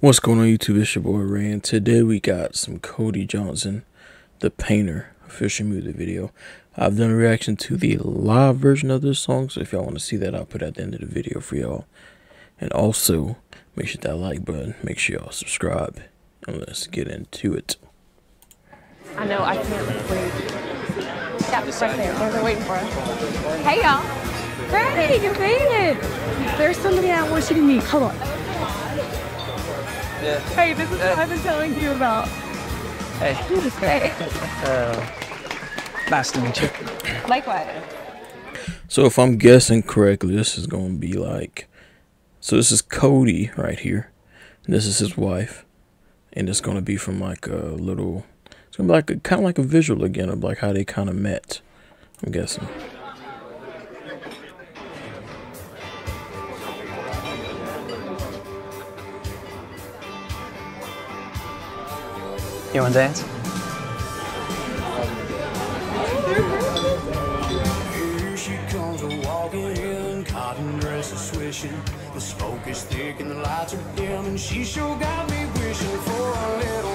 What's going on YouTube? It's your boy Ray and today we got some Cody Johnson, the painter, official music video. I've done a reaction to the live version of this song, so if y'all want to see that, I'll put at the end of the video for y'all. And also, make sure that like button, make sure y'all subscribe, and let's get into it. I know, I can't wait. Yeah, right there. They're waiting for us. Hey, y'all. Great, you made it. There's somebody I want you to meet. Hold on. Yeah. Hey, this is what I've been telling you about. Hey. Hey. Uh, nice to meet you. Likewise. So if I'm guessing correctly, this is going to be like, so this is Cody right here. And this is his wife. And it's going to be from like a little, it's going to be like a, kind of like a visual again of like how they kind of met. I'm guessing. You want to dance? The smoke is thick and the lights are dim, and she sure got me wishing for a little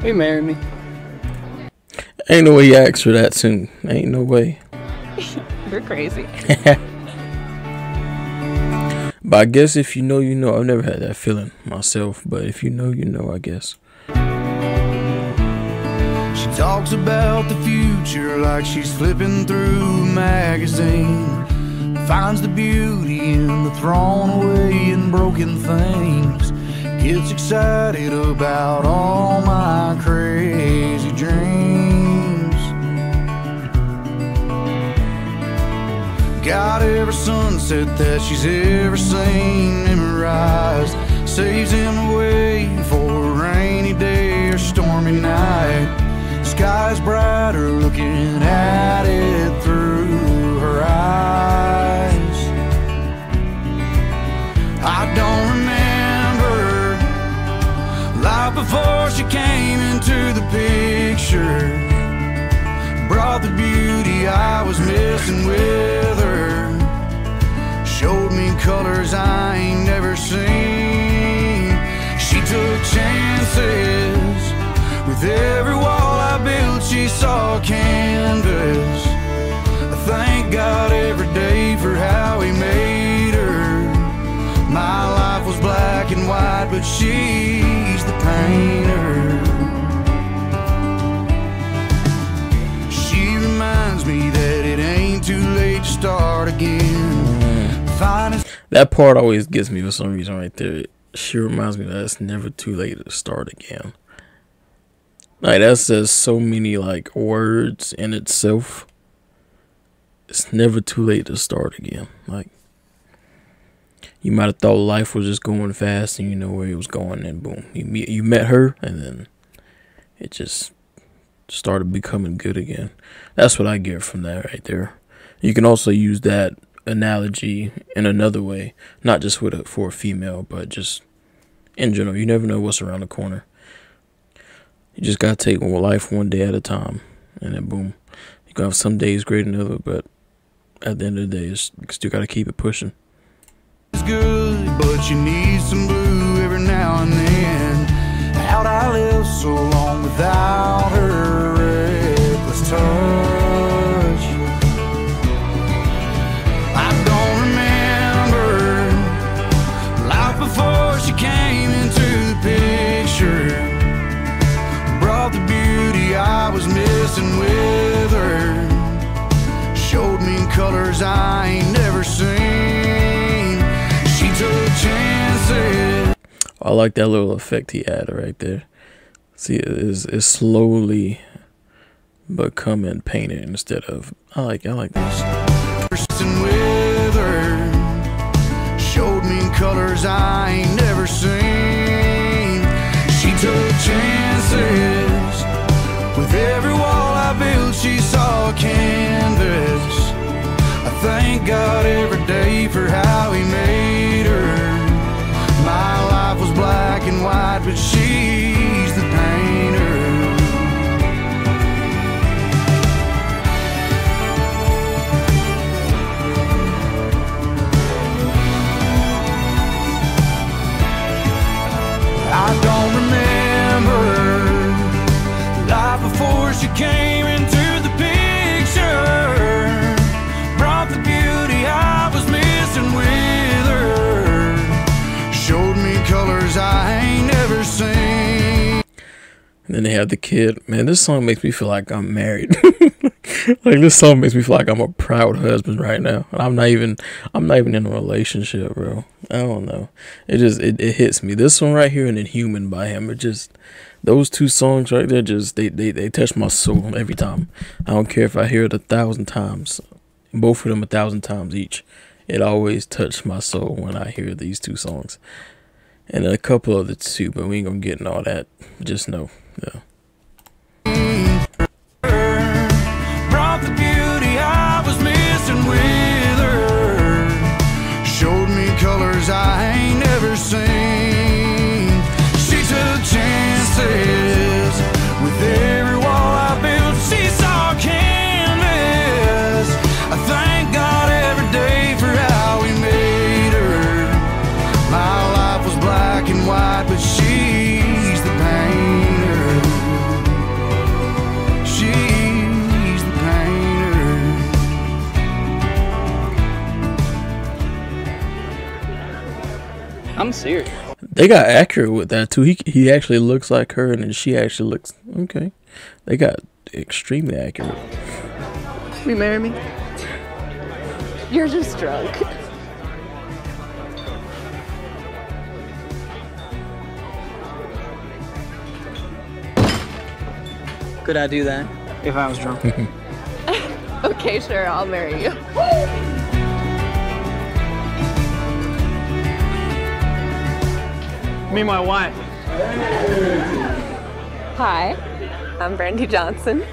Will you marry me? Ain't no way you asked for that soon. Ain't no way. You're crazy. But I guess if you know, you know. I've never had that feeling myself, but if you know, you know, I guess. She talks about the future like she's flipping through a magazine. Finds the beauty in the thrown away and broken things. Gets excited about all my crazy dreams. Got every sunset that she's ever seen memorized. Saves him away for a rainy day or stormy night. Sky's brighter Brought the beauty I was missing with her. Showed me colors I ain't never seen. She took chances with every wall I built. She saw canvas. I thank God every day for how He made her. My life was black and white, but she's the painter. Start again. Finest That part always gets me for some reason right there. She reminds me that it's never too late to start again. Like that says so many like words in itself. It's never too late to start again. Like you might have thought life was just going fast and you know where it was going and boom. You meet you met her and then it just started becoming good again. That's what I get from that right there. You can also use that analogy in another way, not just with a, for a female, but just in general. You never know what's around the corner. You just gotta take life one day at a time, and then boom, you gonna have some days greater than other, but at the end of the day, you still gotta keep it pushing. is good, but you need some blue every now and then. I live so long without her with her. Showed me colors I ain't never seen. She took chances. I like that little effect he added right there. See, it is it's slowly becoming painted instead of. I like I like this. With her She she saw a canvas. I thank God every day for how He made her. My life was black and white, but she's the painter. I don't remember life before she came then they have the kid. Man, this song makes me feel like I'm married. like this song makes me feel like I'm a proud husband right now. And I'm not even I'm not even in a relationship, bro. I don't know. It just it, it hits me. This one right here and then Human by him. It just those two songs right there just they, they, they touch my soul every time. I don't care if I hear it a thousand times. Both of them a thousand times each. It always touched my soul when I hear these two songs. And a couple other two, but we ain't gonna get in all that. Just know. Yeah. I'm serious. They got accurate with that too. He he actually looks like her, and then she actually looks okay. They got extremely accurate. Will you marry me? You're just drunk. Could I do that if I was drunk? Okay, sure, I'll marry you. me and my wife. Hi, I'm Brandi Johnson.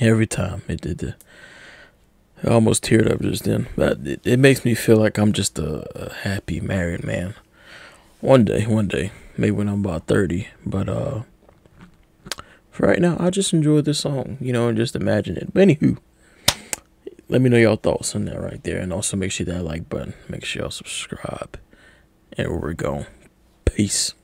Every time it did the. I almost teared up just then. But it, it makes me feel like I'm just a, a happy married man. One day, one day, maybe when I'm about thirty. But uh, for right now, I just enjoy this song, you know, and just imagine it. But anywho, let me know your thoughts on that right there, and also make sure that like button. Make sure y'all subscribe, and we're going. Peace.